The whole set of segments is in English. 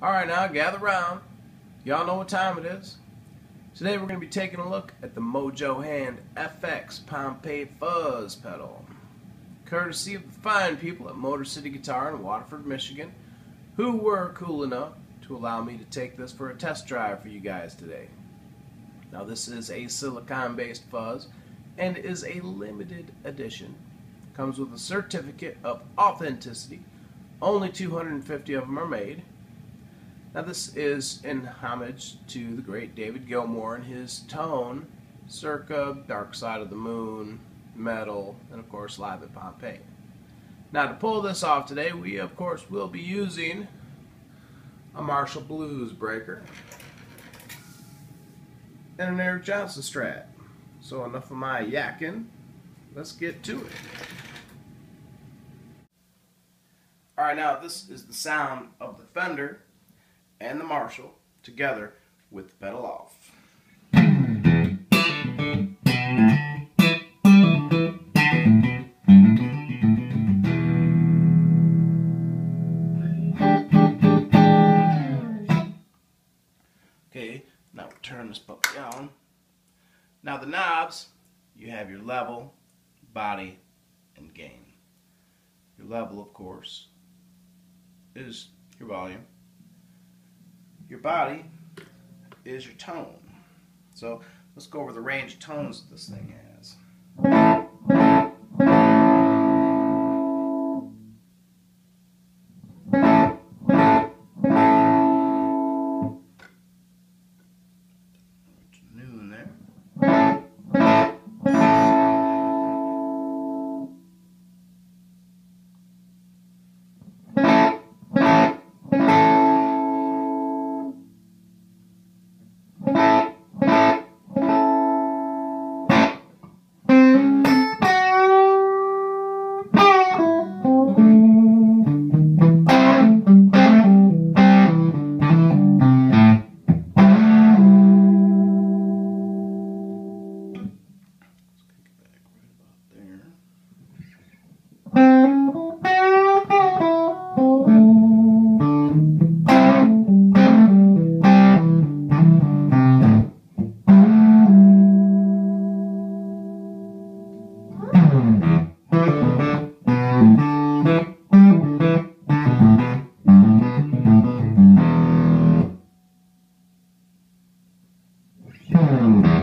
All right, now gather round. Y'all know what time it is. Today we're going to be taking a look at the Mojo Hand FX Pompeii Fuzz pedal, courtesy of the fine people at Motor City Guitar in Waterford, Michigan, who were cool enough to allow me to take this for a test drive for you guys today. Now this is a silicon-based fuzz and is a limited edition. Comes with a certificate of authenticity. Only 250 of them are made. Now this is in homage to the great David Gilmour and his tone, circa Dark Side of the Moon, Meddle, and of course Live at Pompeii. Now to pull this off today, we of course will be using a Marshall Bluesbreaker and an Eric Johnson Strat. So enough of my yakking, let's get to it. Alright now this is the sound of the Fender and the Marshall together with the pedal off. Okay, now turn this puppy on. Now the knobs, you have your level, body, and gain. Your level, of course, is your volume. Your body is your tone. So let's go over the range of tones this thing has. Música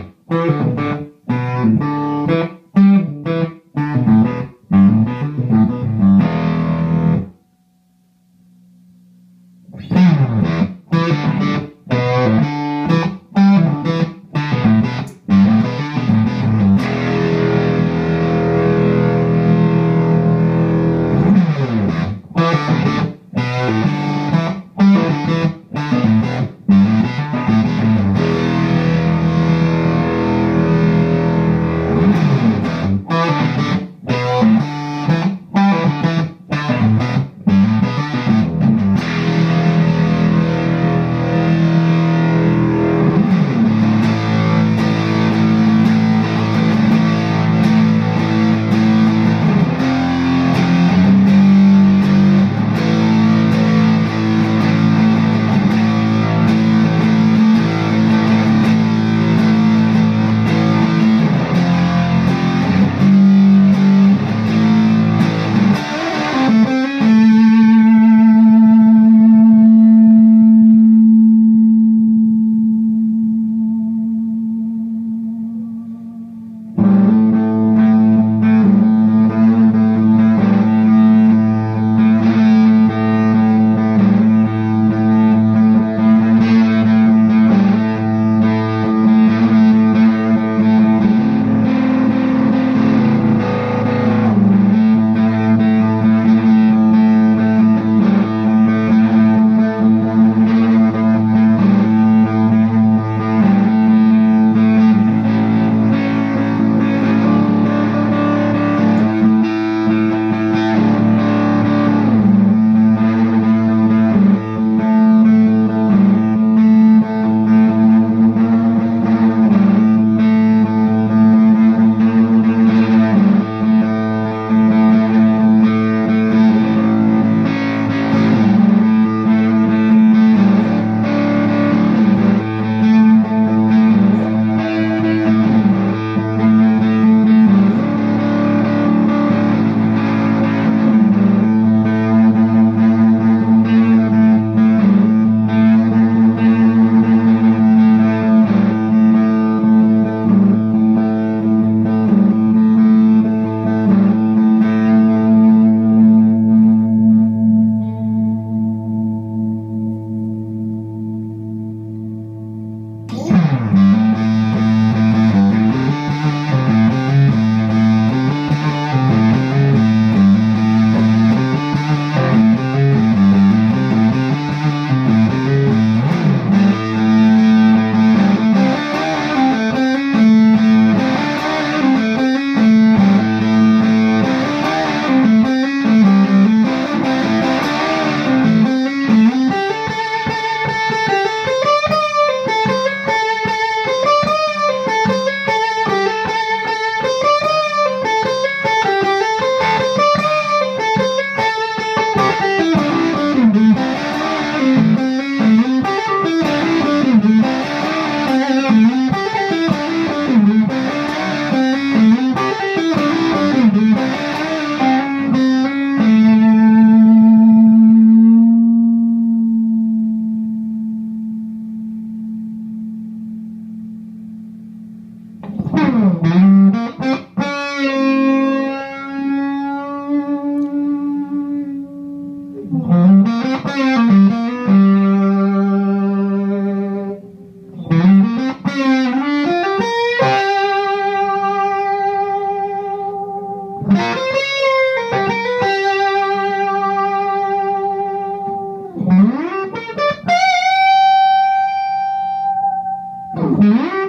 Mm-hmm.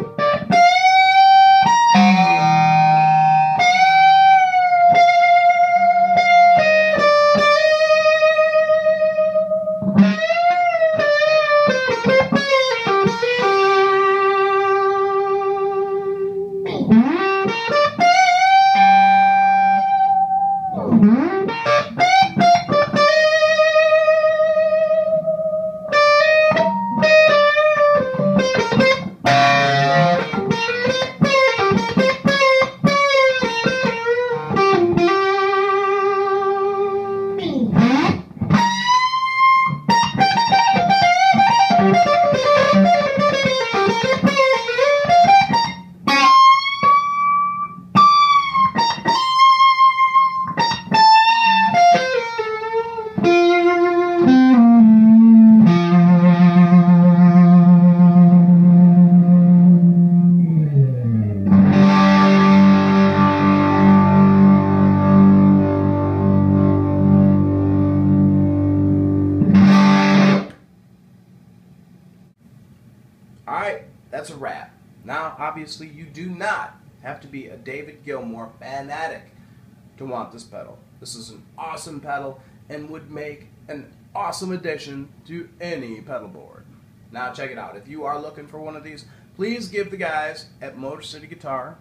That's a wrap. Now, obviously, you do not have to be a David Gilmour fanatic to want this pedal. This is an awesome pedal and would make an awesome addition to any pedal board. Now, check it out. If you are looking for one of these, please give the guys at Motor City Guitar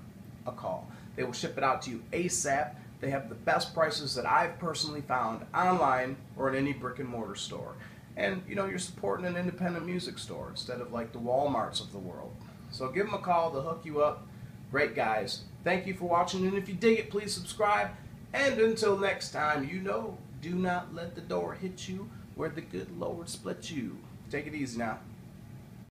a call. They will ship it out to you ASAP. They have the best prices that I've personally found online or in any brick and mortar store. And you know, you're supporting an independent music store instead of like the Walmarts of the world. So give them a call, they'll hook you up. Great guys. Thank you for watching, and if you dig it, please subscribe. And until next time, you know, do not let the door hit you where the good Lord split you. Take it easy now.